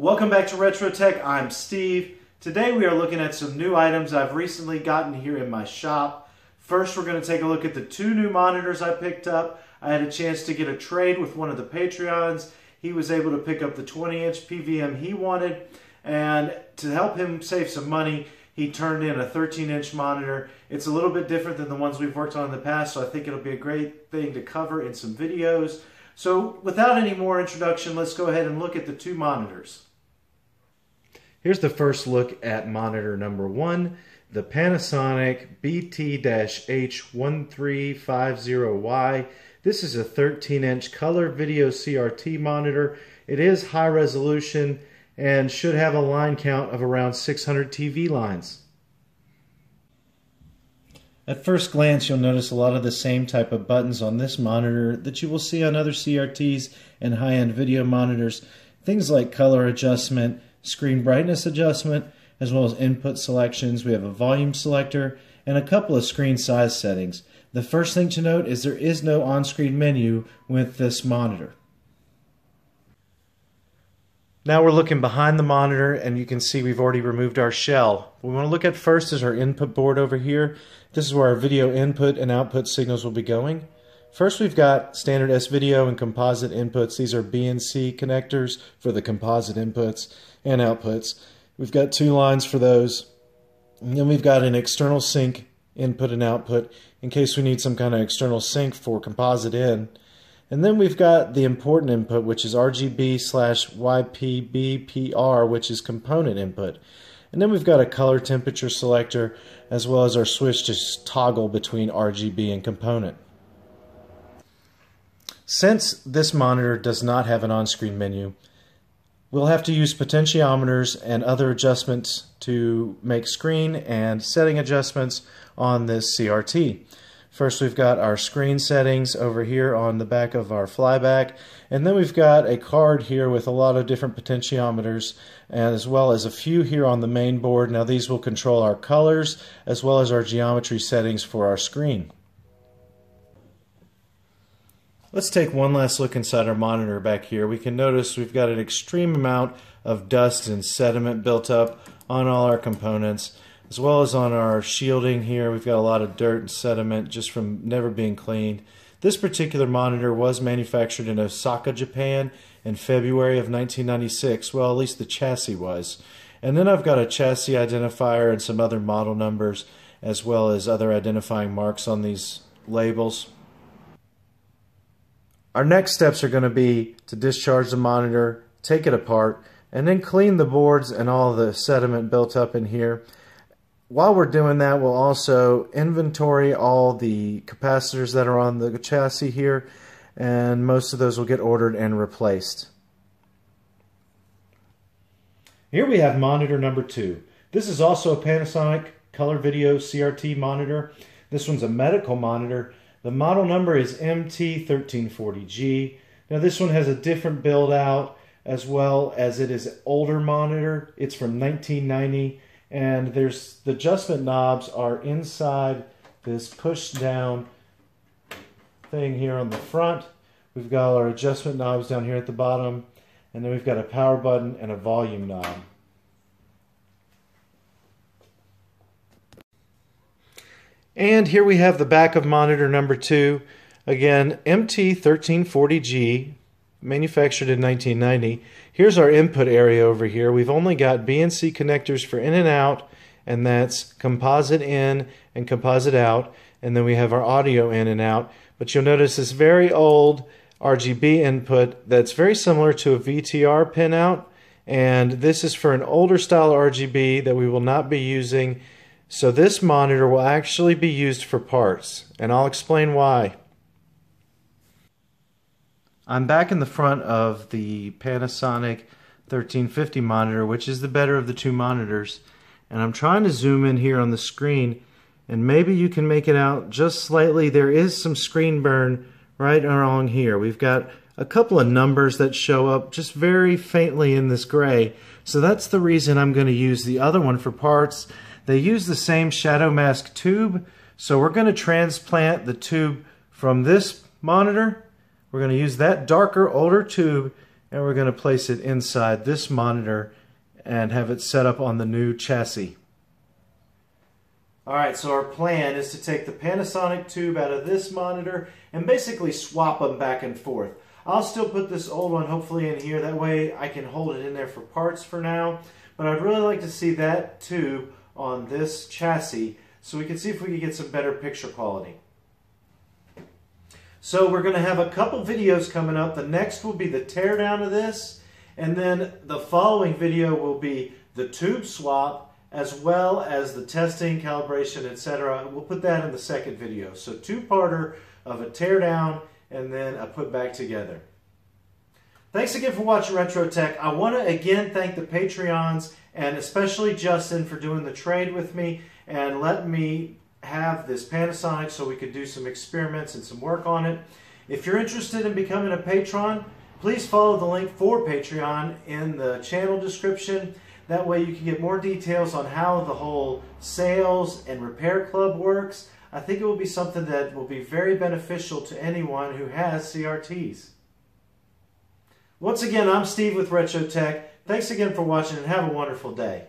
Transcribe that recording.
Welcome back to Retro Tech. I'm Steve. Today we are looking at some new items I've recently gotten here in my shop. First we're going to take a look at the two new monitors I picked up. I had a chance to get a trade with one of the Patreons. He was able to pick up the 20 inch PVM he wanted and to help him save some money he turned in a 13 inch monitor. It's a little bit different than the ones we've worked on in the past so I think it'll be a great thing to cover in some videos. So without any more introduction let's go ahead and look at the two monitors. Here's the first look at monitor number one, the Panasonic BT-H1350Y. This is a 13-inch color video CRT monitor. It is high resolution and should have a line count of around 600 TV lines. At first glance, you'll notice a lot of the same type of buttons on this monitor that you will see on other CRTs and high-end video monitors. Things like color adjustment, screen brightness adjustment, as well as input selections. We have a volume selector and a couple of screen size settings. The first thing to note is there is no on-screen menu with this monitor. Now we're looking behind the monitor and you can see we've already removed our shell. What we want to look at first is our input board over here. This is where our video input and output signals will be going. First, we've got standard S-Video and composite inputs. These are BNC connectors for the composite inputs and outputs. We've got two lines for those. And then we've got an external sync input and output in case we need some kind of external sync for composite in. And then we've got the important input, which is RGB slash YPBPR, which is component input. And then we've got a color temperature selector, as well as our switch to toggle between RGB and component. Since this monitor does not have an on-screen menu, we'll have to use potentiometers and other adjustments to make screen and setting adjustments on this CRT. First we've got our screen settings over here on the back of our flyback and then we've got a card here with a lot of different potentiometers as well as a few here on the main board. Now these will control our colors as well as our geometry settings for our screen. Let's take one last look inside our monitor back here. We can notice we've got an extreme amount of dust and sediment built up on all our components as well as on our shielding here. We've got a lot of dirt and sediment just from never being cleaned. This particular monitor was manufactured in Osaka, Japan in February of 1996. Well, at least the chassis was. And then I've got a chassis identifier and some other model numbers as well as other identifying marks on these labels. Our next steps are going to be to discharge the monitor, take it apart, and then clean the boards and all the sediment built up in here. While we're doing that, we'll also inventory all the capacitors that are on the chassis here, and most of those will get ordered and replaced. Here we have monitor number two. This is also a Panasonic color video CRT monitor. This one's a medical monitor the model number is MT1340G. Now this one has a different build out as well as it is an older monitor. It's from 1990 and there's the adjustment knobs are inside this push down thing here on the front. We've got our adjustment knobs down here at the bottom and then we've got a power button and a volume knob. And here we have the back of monitor number two. Again, MT1340G, manufactured in 1990. Here's our input area over here. We've only got BNC connectors for in and out, and that's composite in and composite out. And then we have our audio in and out. But you'll notice this very old RGB input that's very similar to a VTR pinout. And this is for an older style RGB that we will not be using so this monitor will actually be used for parts, and I'll explain why. I'm back in the front of the Panasonic 1350 monitor, which is the better of the two monitors, and I'm trying to zoom in here on the screen, and maybe you can make it out just slightly. There is some screen burn right along here. We've got a couple of numbers that show up just very faintly in this gray, so that's the reason I'm going to use the other one for parts they use the same shadow mask tube, so we're going to transplant the tube from this monitor. We're going to use that darker, older tube and we're going to place it inside this monitor and have it set up on the new chassis. Alright, so our plan is to take the Panasonic tube out of this monitor and basically swap them back and forth. I'll still put this old one hopefully in here, that way I can hold it in there for parts for now, but I'd really like to see that tube on this chassis so we can see if we can get some better picture quality. So we're going to have a couple videos coming up. The next will be the teardown of this, and then the following video will be the tube swap, as well as the testing, calibration, etc. We'll put that in the second video. So two-parter of a teardown and then a put back together. Thanks again for watching Retro Tech. I want to again thank the Patreons and especially Justin for doing the trade with me and letting me have this Panasonic so we could do some experiments and some work on it. If you're interested in becoming a patron, please follow the link for Patreon in the channel description. That way you can get more details on how the whole sales and repair club works. I think it will be something that will be very beneficial to anyone who has CRTs. Once again, I'm Steve with Retro Tech. Thanks again for watching and have a wonderful day.